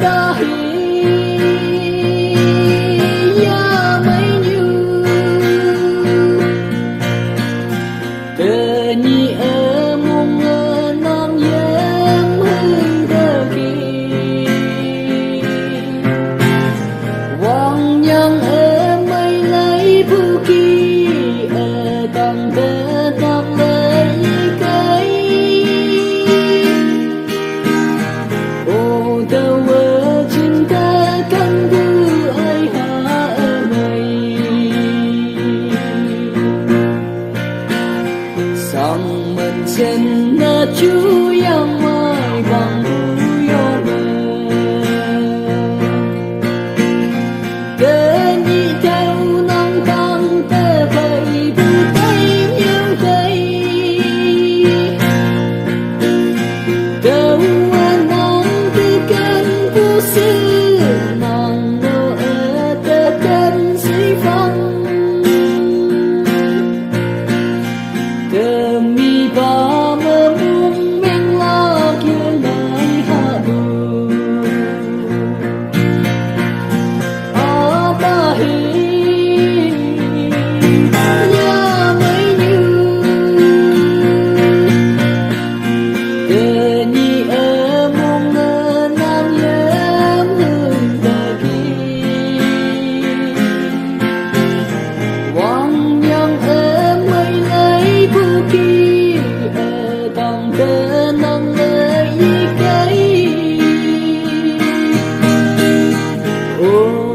God. And not you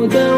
go